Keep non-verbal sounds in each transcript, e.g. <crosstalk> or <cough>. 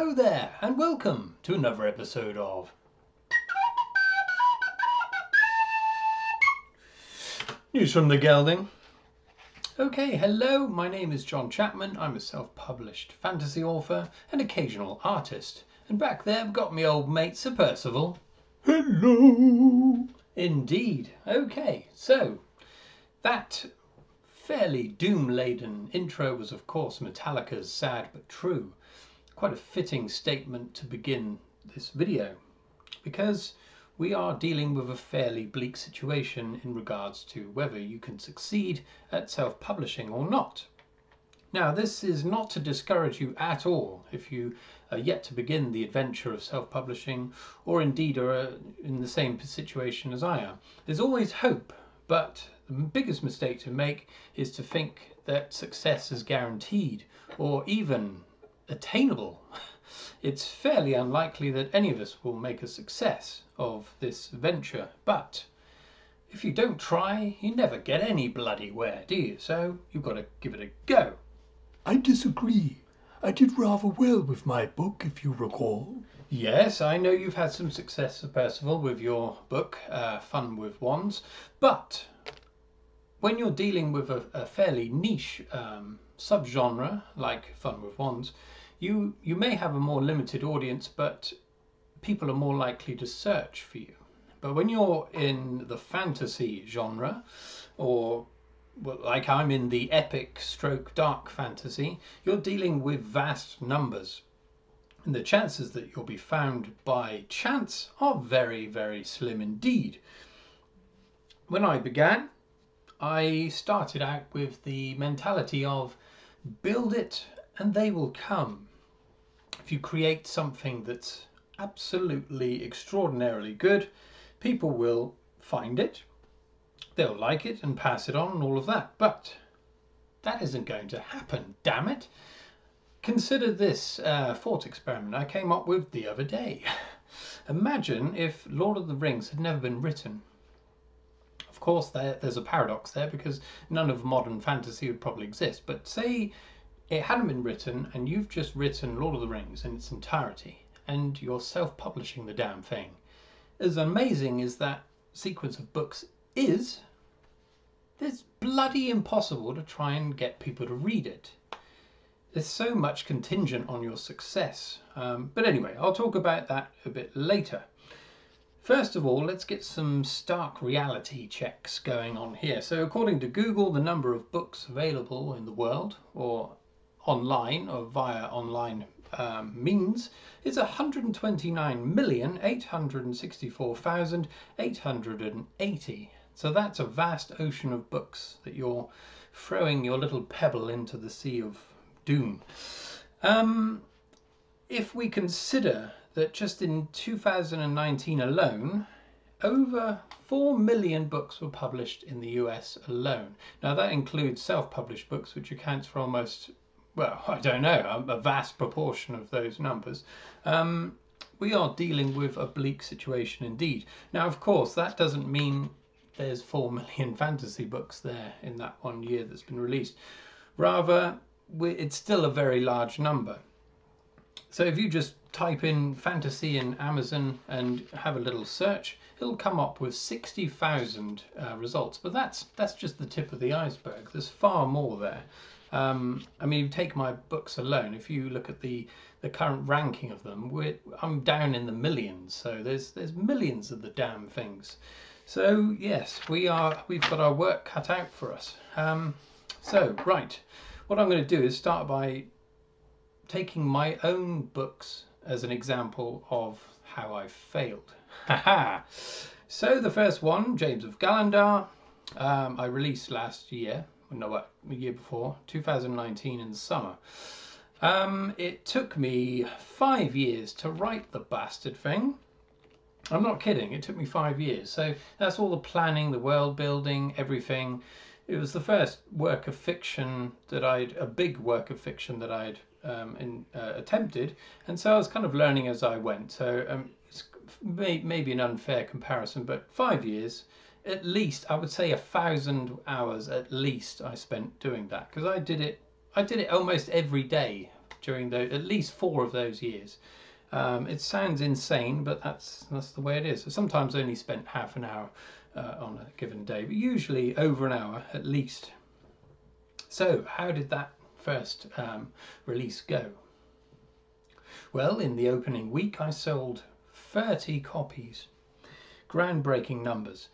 Hello there, and welcome to another episode of News from the Gelding. Okay, hello, my name is John Chapman. I'm a self published fantasy author and occasional artist. And back there, I've got my old mate Sir Percival. Hello. Indeed. Okay, so that fairly doom laden intro was, of course, Metallica's Sad But True. Quite a fitting statement to begin this video because we are dealing with a fairly bleak situation in regards to whether you can succeed at self publishing or not. Now, this is not to discourage you at all if you are yet to begin the adventure of self publishing or indeed are uh, in the same situation as I am. There's always hope, but the biggest mistake to make is to think that success is guaranteed or even attainable. It's fairly unlikely that any of us will make a success of this venture, but if you don't try, you never get any bloody where, do you? So you've got to give it a go. I disagree. I did rather well with my book, if you recall. Yes, I know you've had some success, Sir Percival, with your book, uh, Fun with Wands, but when you're dealing with a, a fairly niche um, subgenre like Fun with Wands, you you may have a more limited audience, but people are more likely to search for you. But when you're in the fantasy genre, or well, like I'm in the epic stroke dark fantasy, you're dealing with vast numbers. And the chances that you'll be found by chance are very, very slim indeed. When I began, I started out with the mentality of build it and they will come. If you create something that's absolutely extraordinarily good, people will find it, they'll like it and pass it on and all of that. But that isn't going to happen, damn it. Consider this uh, thought experiment I came up with the other day. <laughs> Imagine if Lord of the Rings had never been written. Of course, there, there's a paradox there because none of modern fantasy would probably exist. But say it hadn't been written and you've just written Lord of the Rings in its entirety and you're self publishing the damn thing. As amazing as that sequence of books is, it's bloody impossible to try and get people to read it. There's so much contingent on your success. Um, but anyway, I'll talk about that a bit later. First of all, let's get some stark reality checks going on here. So according to Google, the number of books available in the world, or online or via online um, means is 129,864,880. So that's a vast ocean of books that you're throwing your little pebble into the sea of doom. Um, if we consider that just in 2019 alone, over 4 million books were published in the US alone. Now, that includes self published books, which accounts for almost well, <laughs> I don't know, a, vast proportion of those numbers, um, we are dealing with a bleak situation indeed. Now, of course, that doesn't mean there's 4 <laughs> million fantasy books there in that one year that's been released. Rather, it's still a very large number. So if you just type in fantasy in Amazon and have a little search, it'll come up with 60,000 uh, results. But that's that's just the tip of the iceberg. There's far more there. Um, I mean, take my books alone. If you look at the the current ranking of them, I'm down in the millions. So there's there's millions of the damn things. So yes, we are we've got our work cut out for us. Um, so right, what I'm going to do is start by taking my own books as an example of how I failed. so the first one, James of Galandar, um, I released last year no, what, year before, 2019 in the summer. Um, it took me five years to write the bastard thing. I'm not kidding, it took me five years. So that's all the planning, the world building, everything. It was the first work of fiction that I'd, a big work of fiction that I'd um, in, uh, attempted. And so I was kind of learning as I went. So um, it's may, maybe an unfair comparison, but five years at least I would say a thousand hours at least I spent doing that because I did it I did it almost every day during the, at least four of those years. Um, it sounds insane, but that's that's the way it is. So sometimes I only spent half an hour uh, on a given day, but usually over an hour at least. So how did that first um, release go? Well, in the opening week, I sold 30 copies. Groundbreaking numbers.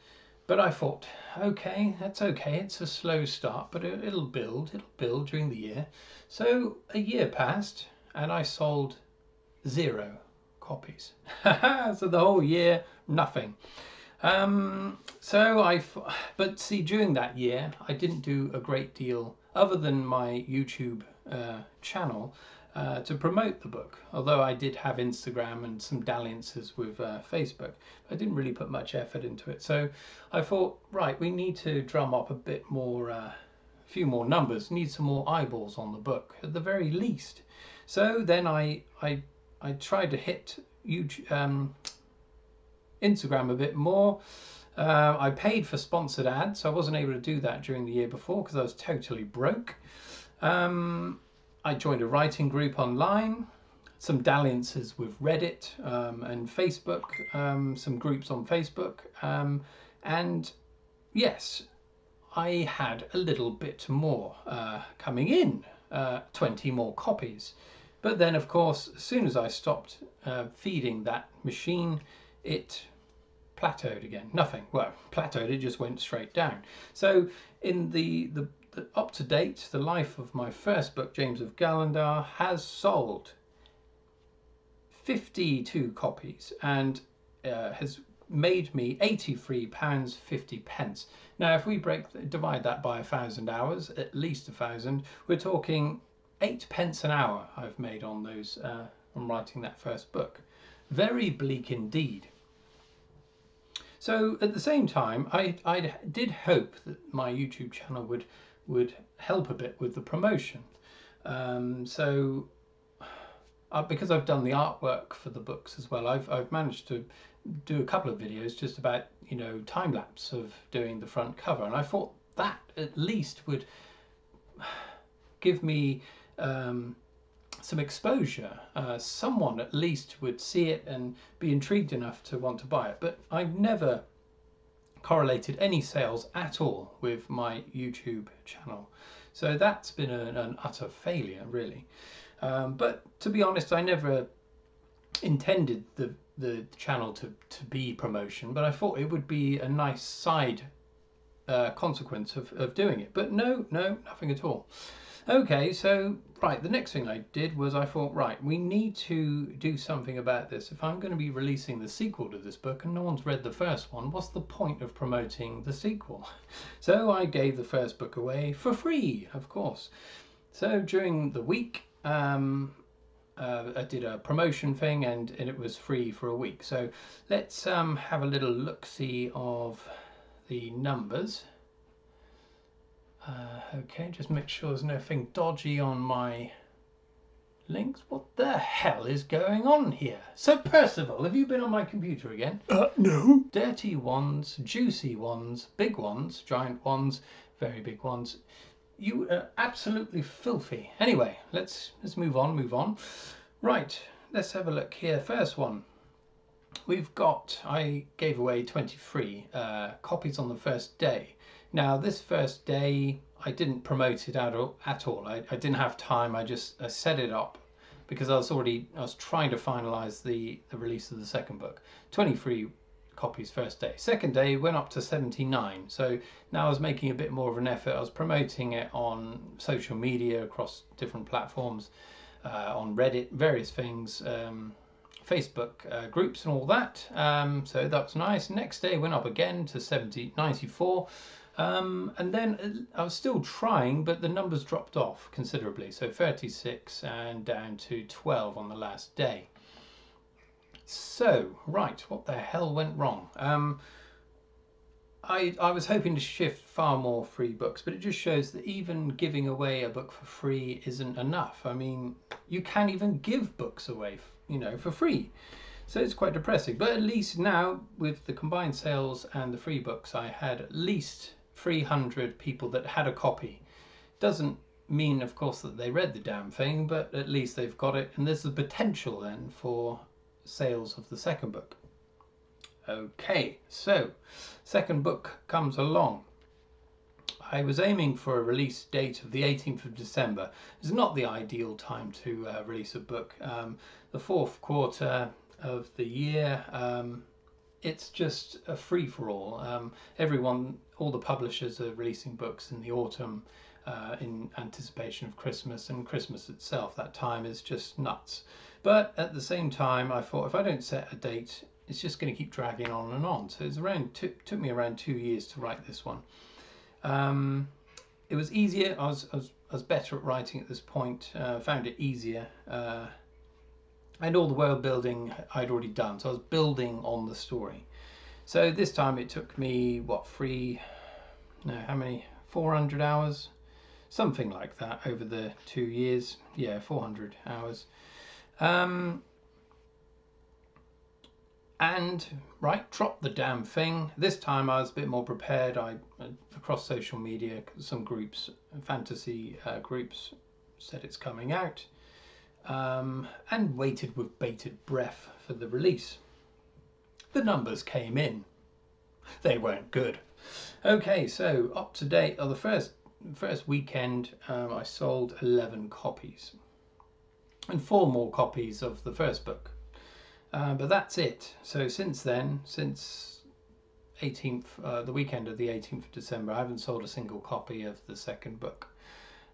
But I thought, okay, that's okay. It's a slow start, but it, will build. It'll build during the year. So a year passed, and I sold zero copies. <laughs> so the whole year, nothing. Um, so I, but see, during that year, I didn't do a great deal other than my YouTube uh, channel uh, to promote the book. Although I did have Instagram and some dalliances with uh, Facebook, I didn't really put much effort into it. So I thought, right, we need to drum up a bit more, a uh, few more numbers, need some more eyeballs on the book at the very least. So then I I I tried to hit YouTube, um, Instagram a bit more. Uh, I paid for sponsored ads. So I wasn't able to do that during the year before because I was totally broke. Um, I joined a writing group online, some dalliances with Reddit um, and Facebook, um, some groups on Facebook, um, and yes, I had a little bit more uh, coming in, uh, 20 more copies. But then, of course, as soon as I stopped uh, feeding that machine, it plateaued again. Nothing. Well, <laughs> plateaued, it just went straight down. So in the, the up to date, the life of my first book, James of Galandar, has sold 52 copies and uh, has made me 83 pounds 50 pence. Now, if we break divide that by a thousand hours, at least a thousand, we're talking eight pence an hour I've made on those uh, on writing that first book. Very bleak indeed. So at the same time, I, I did hope that my YouTube channel would would help a bit with the promotion. Um, so uh, because I've done the artwork for the books as well, I've, I've managed to do a couple of videos just about, you know, time lapse of doing the front cover. And I thought that at least would <sighs> give me um, some exposure. Uh, someone at least would see it and be intrigued enough to want to buy it. But I've never correlated any sales at all with my YouTube channel. So that's been an, an utter failure, really. Um, but to be honest, I never intended the the channel to, to be promotion, but I thought it would be a nice side uh, consequence of, of doing it. But no, no, nothing at all. Okay, so right, the next thing I did was I thought, right, we need to do something about this. If I'm going to be releasing the sequel to this book and no one's read the first one, what's the point of promoting the sequel? <laughs> So I gave the first book away for free, of course. So during the week, um, uh, I did a promotion thing and, and it was free for a week. So let's um, have a little look-see of the numbers. Uh, okay, just make sure there's nothing dodgy on my links. What the hell is going on here? So, Percival, have you been on my computer again? Uh, no. Dirty ones, juicy ones, big ones, giant ones, very big ones. You are absolutely filthy. Anyway, let's let's move on, move on. Right, let's have a look here. First one. We've got, I gave away 23 uh, copies on the first day. Now, this first day, I didn't promote it at all. At all. I, I didn't have time. I just I set it up because I was already I was trying to finalize the the release of the second book. 23 copies first day. Second day went up to 79. So now I was making a bit more of an effort. I was promoting it on social media across different platforms, uh, on Reddit, various things. Um, Facebook uh, groups and all that. Um, so that was nice. Next day went up again to 70, 94. Um, and then uh, I was still trying, but the numbers dropped off considerably. So 36 and down to 12 on the last day. So, right, what the hell went wrong? Um, I, I was hoping to shift far more free books, but it just shows that even giving away a book for free isn't enough. I mean, you can't even give books away, you know, for free. So it's quite depressing. But at least now, with the combined sales and the free books, I had at least 300 people that had a copy. Doesn't mean, of course, that they read the damn thing, but at least they've got it, and there's the potential then for sales of the second book. Okay, so second book comes along. I was aiming for a release date of the 18th of December. It's not the ideal time to uh, release a book. Um, the fourth quarter of the year, um, it's just a free for all. Um, everyone, all the publishers are releasing books in the autumn uh, in anticipation of Christmas, and Christmas itself, that time is just nuts. But at the same time, I thought if I don't set a date, it's just going to keep dragging on and on. So it's around two, took me around two years to write this one. Um, it was easier. I was, I was, I was better at writing at this point. Uh, found it easier. Uh, and all the world building I'd already done. So I was building on the story. So this time it took me what three, no, how many? 400 hours, something like that over the two years. Yeah, 400 hours. Um, and right, dropped the damn thing. This time I was a bit more prepared. I across social media, some groups, fantasy uh, groups, said it's coming out um, and waited with bated breath for the release. The numbers came in. They weren't good. Okay, so up to date, on the first first weekend, um, I sold 11 copies and four more copies of the first book. Uh, but that's it. So since then, since 18th, uh, the weekend of the 18th of December, I haven't sold a single copy of the second book.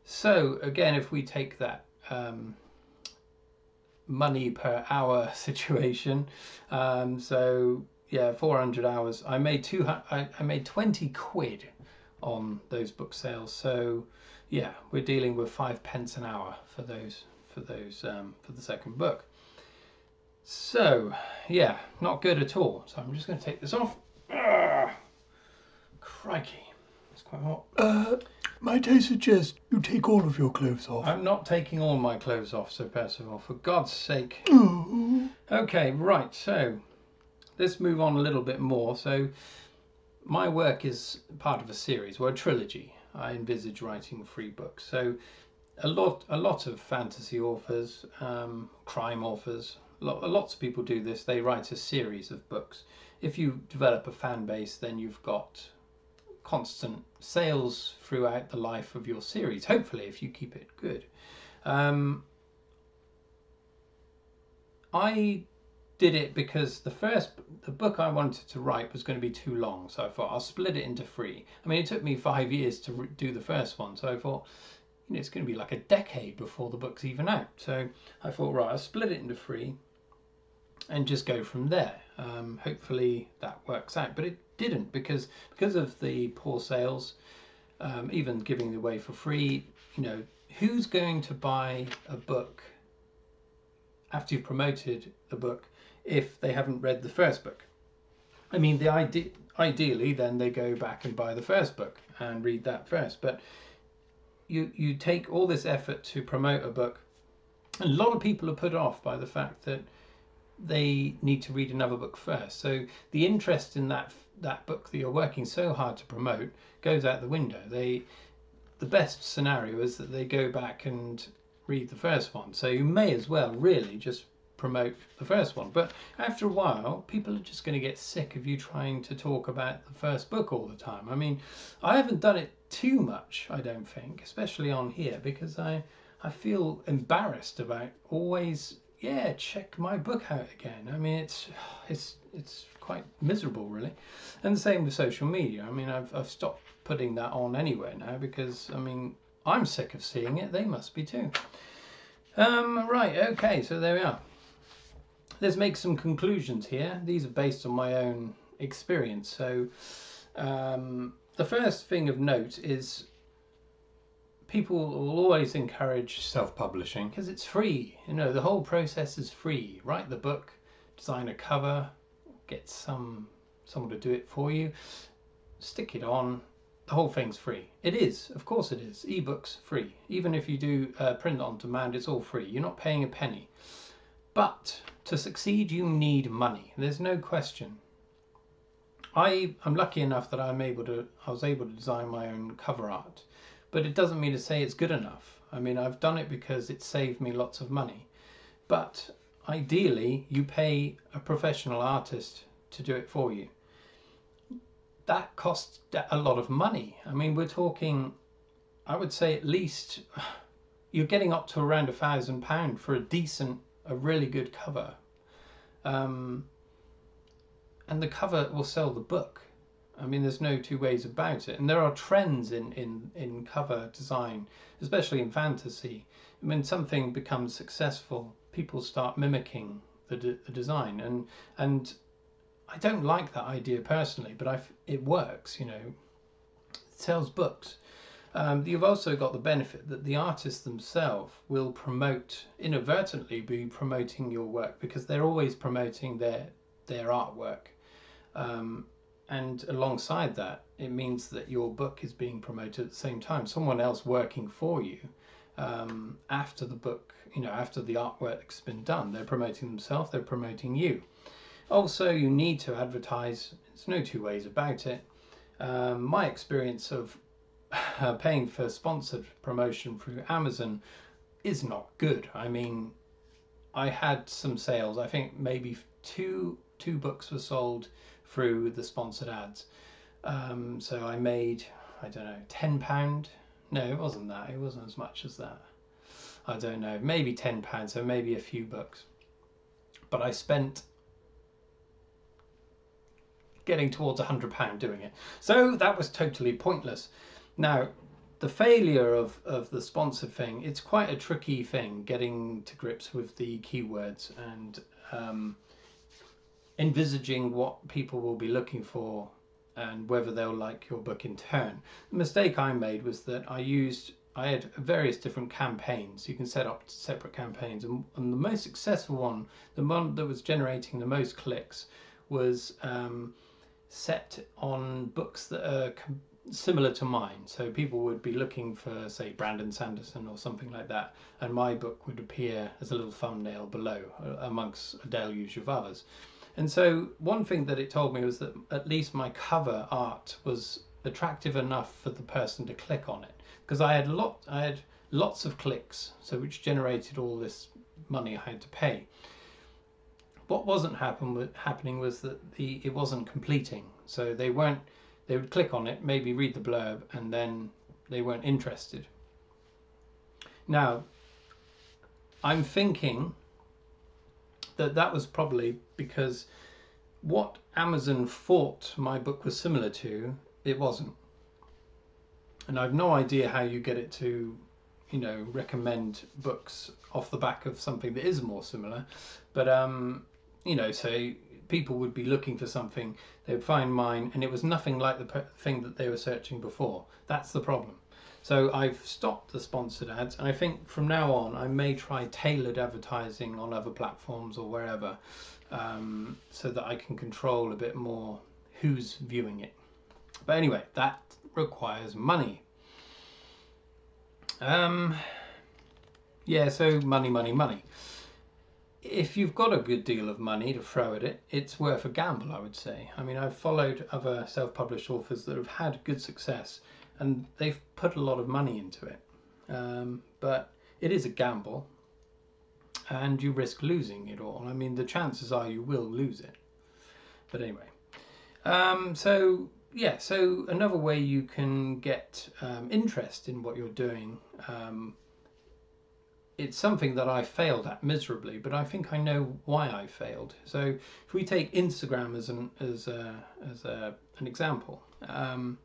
So again, if we take that um, money per hour <laughs> situation. Um, so yeah, 400 hours. I made two. I, I made 20 quid on those book sales. So yeah, we're dealing with five pence an hour for those for those um, for the second book. So yeah, not good at all. So I'm just going to take this off. Ah, crikey, it's quite hot. Uh, might I suggest you take all of your clothes off? I'm not taking all my clothes off, Sir Percival, for God's sake. Oh. Okay, right, so let's move on a little bit more. So, my work is part of a series, or a trilogy. I envisage writing three books. So, a lot, a lot of fantasy authors, um, crime authors, lots of people do this. They write a series of books. If you develop a fan base, then you've got constant sales throughout the life of your series, hopefully, if you keep it good. Um, I did it because the first the book I wanted to write was going to be too long, so I thought I'll split it into three. I mean, it took me five years to do the first one, so I thought you know, it's going to be like a decade before the book's even out. So I thought, right, I'll split it into three and just go from there. Um, hopefully that works out, but it didn't because because of the poor sales, um, even giving it away for free. You know, who's going to buy a book after you've promoted the book if they haven't read the first book? I mean, the idea ideally then they go back and buy the first book and read that first, but you you take all this effort to promote a book. And a lot of people are put off by the fact that they need to read another book first. So the interest in that that book that you're working so hard to promote goes out the window. They the best scenario is that they go back and read the first one. So you may as well really just promote the first one. But after a while, people are just going to get sick of you trying to talk about the first book all the time. I mean, I haven't done it too much, I don't think, especially on here because I I feel embarrassed about always yeah, check my book out again. I mean, it's it's it's quite miserable, really. And the same with social media. I mean, I've I've stopped putting that on anywhere now because I mean, I'm sick of seeing it. They must be too. Um, right. Okay. So there we are. Let's make some conclusions here. These are based on my own experience. So, um, the first thing of note is people will always encourage self-publishing because it's free. You know, the whole process is free. Write the book, design a cover, get some someone to do it for you, stick it on. The whole thing's free. It is, of course, it is. Ebooks free. Even if you do uh, print on demand, it's all free. You're not paying a penny. But to succeed, you need money. There's no question. I am lucky enough that I'm able to. I was able to design my own cover art but it doesn't mean to say it's good enough. I mean, I've done it because it saved me lots of money. But ideally, you pay a professional artist to do it for you. That costs a lot of money. I mean, we're talking, I would say at least <sighs> you're getting up to around a thousand pound for a decent, a really good cover. Um, and the cover will sell the book. I mean, there's no two ways about it. And there are trends in, in, in cover design, especially in fantasy. When something becomes successful, people start mimicking the, the design. And, and I don't like that idea personally, but I've, it works, you know. It sells books. Um, you've also got the benefit that the artists themselves will promote, inadvertently be promoting your work because they're always promoting their, their artwork. Um, and alongside that, it means that your book is being promoted at the same time. Someone else working for you um, after the book, you know, after the artwork's been done, they're promoting themselves, they're promoting you. Also, you need to advertise. There's no two ways about it. Um, my experience of <laughs> uh, paying for sponsored promotion through Amazon is not good. I mean, I had some sales. I think maybe two two books were sold through the sponsored ads. Um, so I made, I don't know, £10. No, it wasn't that. It wasn't as much as that. I don't know, maybe £10, so maybe a few bucks. But I spent getting towards £100 doing it. So that was totally pointless. Now, the failure of, of the sponsored thing, it's quite a tricky thing getting to grips with the keywords and um, envisaging what people will be looking for and whether they'll like your book in turn. The mistake I made was that I used I had various different campaigns. You can set up separate campaigns, and, and the most successful one, the one that was generating the most clicks, was um, set on books that are similar to mine. So people would be looking for, say, Brandon Sanderson or something like that, and my book would appear as a little thumbnail below, uh, amongst a deluge of others. And so one thing that it told me was that at least my cover art was attractive enough for the person to click on it because I had a lot I had lots of clicks so which generated all this money I had to pay. What wasn't happen, happening was that the it wasn't completing so they weren't they would click on it maybe read the blurb and then they weren't interested. Now I'm thinking that that was probably because what Amazon thought my book was similar to, it wasn't. And I've no idea how you get it to, you know, recommend books off the back of something that is more similar. But, um, you know, say people would be looking for something, they would find mine, and it was nothing like the thing that they were searching before. That's the problem. So I've stopped the sponsored ads, and I think from now on I may try tailored advertising on other platforms or wherever, um, so that I can control a bit more who's viewing it. But anyway, that requires money. Um, yeah, so money, money, money. If you've got a good deal of money to throw at it, it's worth a gamble, I would say. I mean, I've followed other self-published authors that have had good success and they've put a lot of money into it. Um, but it is a gamble, and you risk losing it all. I mean, the chances are you will lose it. But anyway, um, so yeah, so another way you can get um, interest in what you're doing. Um, it's something that I failed at miserably, but I think I know why I failed. So if we take Instagram as an as a, as a, an example, um,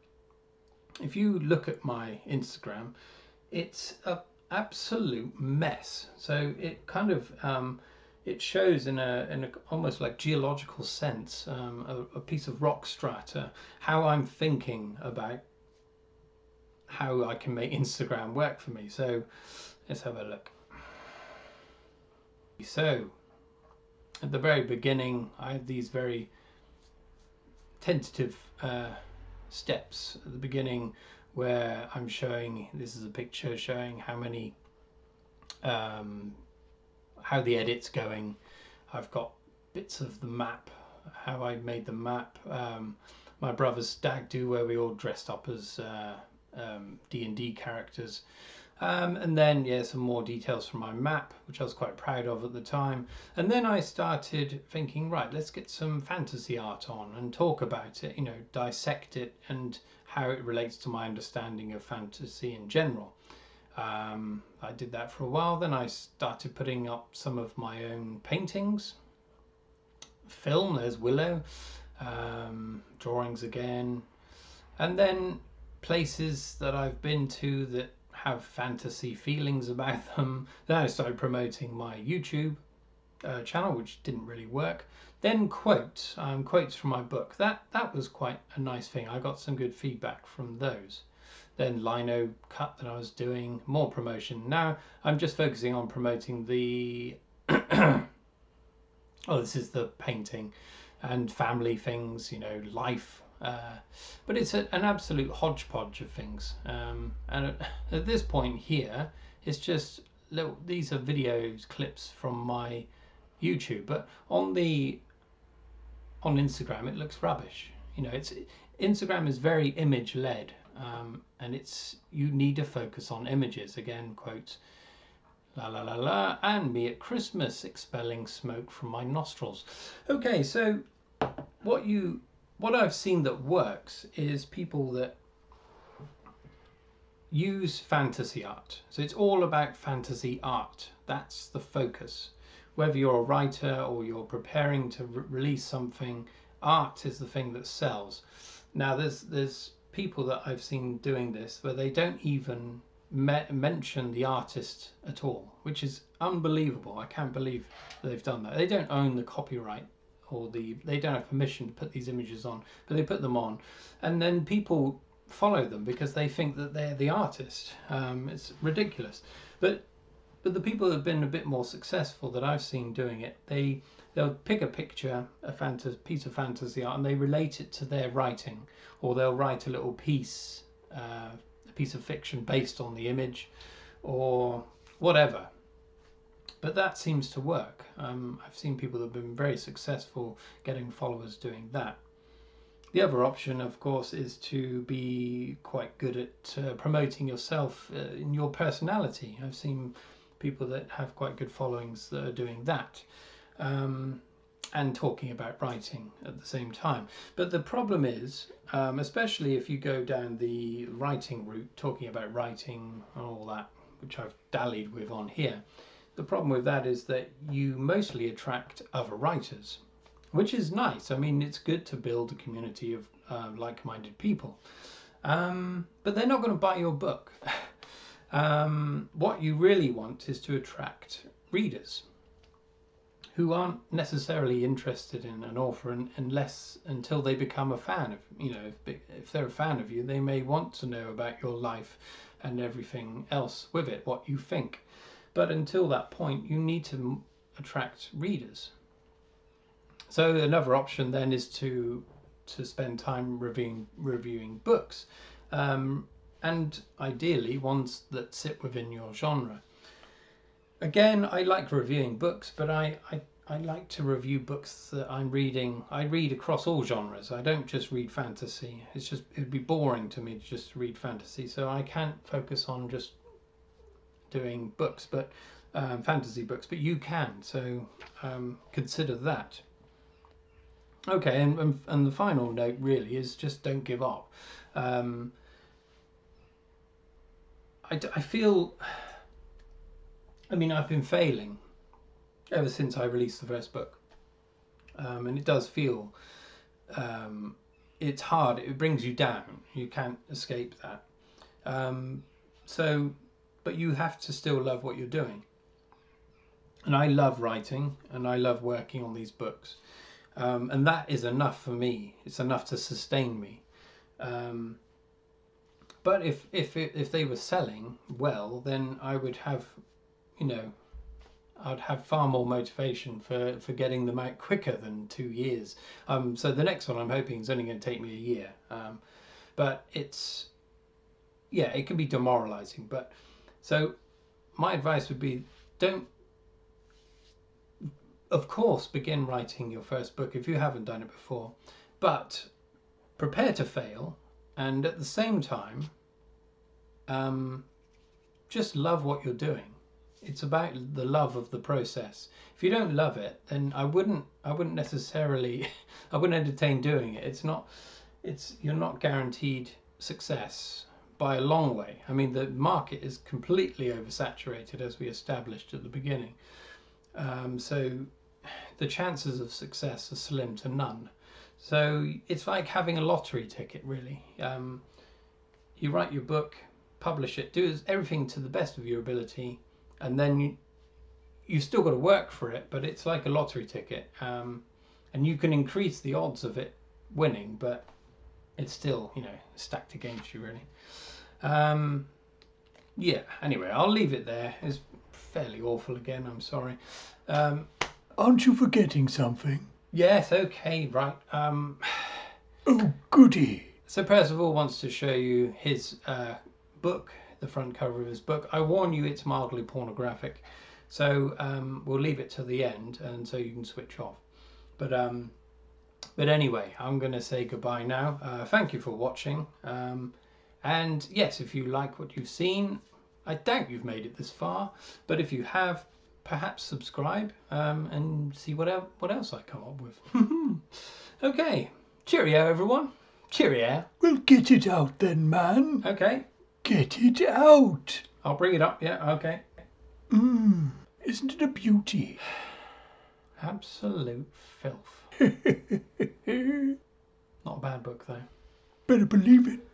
if you look at my Instagram, it's a absolute mess. So it kind of um, it shows in a in a almost like geological sense um, a, a, piece of rock strata how I'm thinking about how I can make Instagram work for me. So let's have a look. So at the very beginning, I had these very tentative. Uh, steps at the beginning where I'm showing, this is a picture showing how many, um, how the edit's going. I've got bits of the map, how I made the map. Um, my brother's stag do where we all dressed up as uh, um, D&D characters. Um, and then, yeah, some more details from my map, which I was quite proud of at the time. And then I started thinking, right, let's get some fantasy art on and talk about it, you know, dissect it and how it relates to my understanding of fantasy in general. Um, I did that for a while. Then I started putting up some of my own paintings. Film, there's Willow. Um, drawings again. And then places that I've been to that have fantasy feelings about <laughs> them. Then I started promoting my YouTube uh, channel, which didn't really work. Then quotes, um, quotes from my book. That that was quite a nice thing. I got some good feedback from those. Then lino cut that I was doing, more promotion. Now I'm just focusing on promoting the. <coughs> oh, this is the painting, and family things. You know, life uh, but it's a, an absolute hodgepodge of things. Um, and at, <laughs> at, this point here, it's just little, these are videos, clips from my YouTube. But on the on Instagram, it looks rubbish. You know, it's Instagram is very image led, um, and it's you need to focus on images. Again, quotes. La la la la, and me at Christmas expelling smoke from my nostrils. Okay, so what you what I've seen that works is people that use fantasy art. So it's all about fantasy art. That's the focus. Whether you're a writer or you're preparing to re- release something, art is the thing that sells. Now there's there's people that I've seen doing this where they don't even me- mention the artist at all, which is unbelievable. I can't believe they've done that. They don't own the copyright or the they don't have permission to put these images on, but they put them on, and then people follow them because they think that they're the artist. Um, it's ridiculous, but but the people that have been a bit more successful that I've seen doing it, they they'll pick a picture, a fantasy, piece of fantasy art, and they relate it to their writing, or they'll write a little piece, uh, a piece of fiction based on the image, or whatever but that seems to work. Um, I've seen people that have been very successful getting followers doing that. The other option, of course, is to be quite good at uh, promoting yourself uh, in your personality. I've seen people that have quite good followings that are doing that. Um, and talking about writing at the same time. But the problem is, um, especially if you go down the writing route, talking about writing and all that, which I've dallied with on here, the problem with that is that you mostly attract other writers, which is nice. I mean, it's good to build a community of uh, like minded people. Um, but they're not going to buy your book. <laughs> um, what you really want is to attract readers who aren't necessarily interested in an author unless until they become a fan of you know if, if they're a fan of you they may want to know about your life and everything else with it what you think but until that point, you need to attract readers. So another option then is to to spend time reviewing reviewing books, um, and ideally ones that sit within your genre. Again, I like reviewing books, but I, I I like to review books that I'm reading. I read across all genres. I don't just read fantasy. It's just it'd be boring to me to just read fantasy. So I can't focus on just doing books, but um, fantasy books, but you can. So um, consider that. Okay, and, and, and the final note really is just don't give up. Um, I, I feel, I mean, I've been failing ever since I released the first book, um, and it does feel, um, it's hard. It brings you down. You can't escape that. Um, so but you have to still love what you're doing. And I love writing and I love working on these books. Um, and that is enough for me. It's enough to sustain me. Um, but if if if they were selling well, then I would have, you know, I'd have far more motivation for for getting them out quicker than two years. Um, so the next one I'm hoping is only going to take me a year. Um, but it's yeah, it can be demoralizing. But so my advice would be don't of course begin writing your first book if you haven't done it before, but prepare to fail and at the same time um, just love what you're doing. It's about the love of the process. If you don't love it, then I wouldn't. I wouldn't necessarily. <laughs> I wouldn't entertain doing it. It's not. It's you're not guaranteed success by a long way. I mean, the market is completely oversaturated, as we established at the beginning. Um, so the chances of success are slim to none. So it's like having a lottery ticket, really. Um, you write your book, publish it, do everything to the best of your ability, and then you, you've still got to work for it, but it's like a lottery ticket. Um, and you can increase the odds of it winning, but it's still, you know, stacked against you, really. Um, yeah, anyway, I'll leave it there. It's fairly awful again, I'm sorry. Um, Aren't you forgetting something? yes, okay, right. Um, <sighs> Oh, goody. So Percival wants to show you his uh, book, the front cover of his book. I warn you, it's mildly pornographic, so um, we'll leave it to the end, and so you can switch off. But um, but anyway, I'm going to say goodbye now. Uh, thank you for watching, um, and yes, if you like what you've seen, I doubt you've made it this far, but if you have, perhaps subscribe um, and see what el- what else I come up with. <laughs> okay, cheerio, everyone. Cheerio. Well, get it out then, man. Okay, Get it out. I'll bring it up. Yeah, okay. Mmm, isn't it a beauty? <sighs> Absolute filth. <laughs> Not a bad book though. Better believe it.